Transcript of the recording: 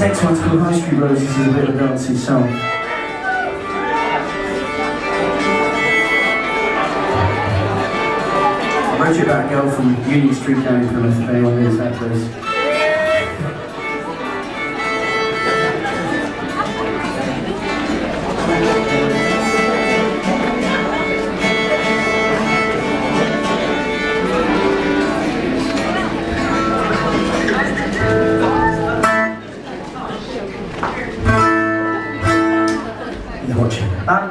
next one's called High Street Roses. Is a bit of a dancing song. I wrote you about a girl from Union Street down in Plymouth, if anyone knows that place. emocional.